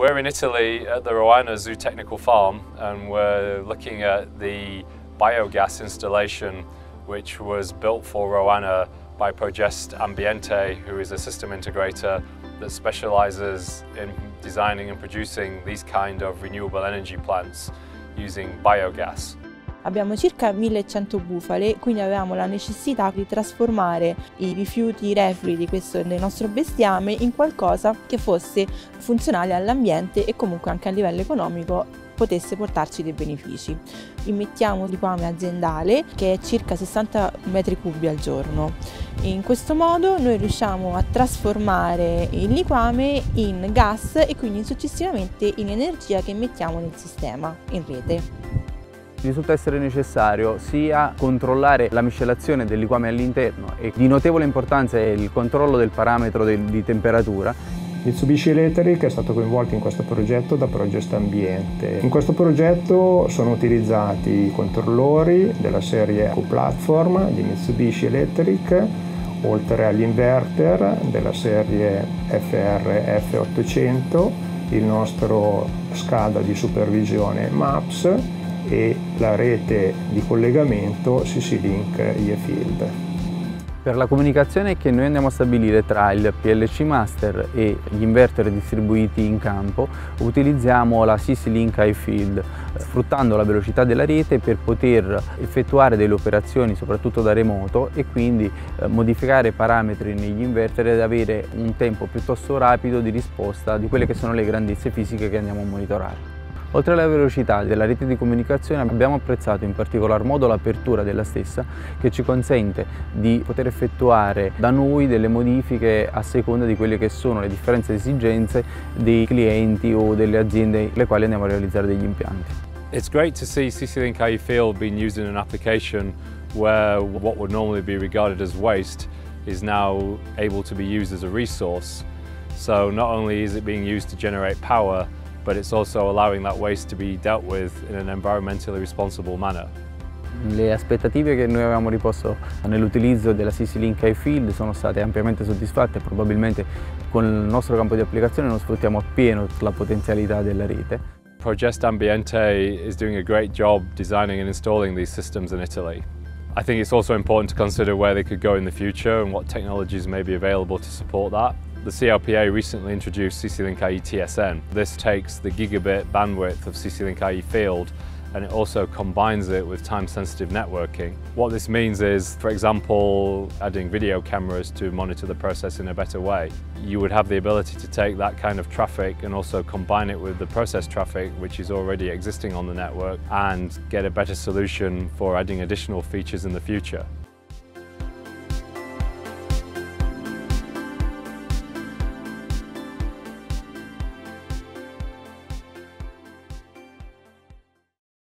We're in Italy at the Roana Zoo Technical Farm and we're looking at the biogas installation which was built for Roana by Progest Ambiente who is a system integrator that specialises in designing and producing these kind of renewable energy plants using biogas. Abbiamo circa 1100 bufale, quindi avevamo la necessità di trasformare i rifiuti reflui di questo, del nostro bestiame in qualcosa che fosse funzionale all'ambiente e comunque anche a livello economico potesse portarci dei benefici. Immettiamo liquame aziendale che è circa 60 metri cubi al giorno. In questo modo noi riusciamo a trasformare il liquame in gas e quindi successivamente in energia che mettiamo nel sistema, in rete. Risulta essere necessario sia controllare la miscelazione del liquame all'interno e di notevole importanza è il controllo del parametro di temperatura Mitsubishi Electric è stato coinvolto in questo progetto da Progest Ambiente. In questo progetto sono utilizzati i controllori della serie Q-Platform di Mitsubishi Electric, oltre agli inverter della serie FR F800, il nostro SCADA di supervisione MAPS e la rete di collegamento CC-Link IE-Field. Per la comunicazione che noi andiamo a stabilire tra il PLC Master e gli inverter distribuiti in campo utilizziamo la CC-Link iField sfruttando la velocità della rete per poter effettuare delle operazioni soprattutto da remoto e quindi eh, modificare parametri negli inverter ed avere un tempo piuttosto rapido di risposta di quelle che sono le grandezze fisiche che andiamo a monitorare. Oltre alla velocità della rete di comunicazione abbiamo apprezzato in particolar modo l'apertura della stessa che ci consente di poter effettuare da noi delle modifiche a seconda di quelle che sono le differenze di esigenze dei clienti o delle aziende le quali andiamo a realizzare degli impianti. It's great to see CC-Link IE Field being used in an application where what would normally be regarded as waste is now able to be used as a resource. So not only is it being used to generate power, but it's also allowing that waste to be dealt with in an environmentally responsible manner. Le aspettative che noi avevamo riposto nell'utilizzo della CC Link iField sono state ampiamente soddisfatte e probabilmente con il nostro campo di applicazione non sfruttiamo appieno la potenzialità della rete. Progest Ambiente is doing a great job designing and installing these systems in Italy. I think it's also important to consider where they could go in the future and what technologies may be available to support that. The CLPA recently introduced CC-Link IE TSN. This takes the gigabit bandwidth of CC-Link IE field and it also combines it with time-sensitive networking. What this means is, for example, adding video cameras to monitor the process in a better way. You would have the ability to take that kind of traffic and also combine it with the process traffic which is already existing on the network and get a better solution for adding additional features in the future.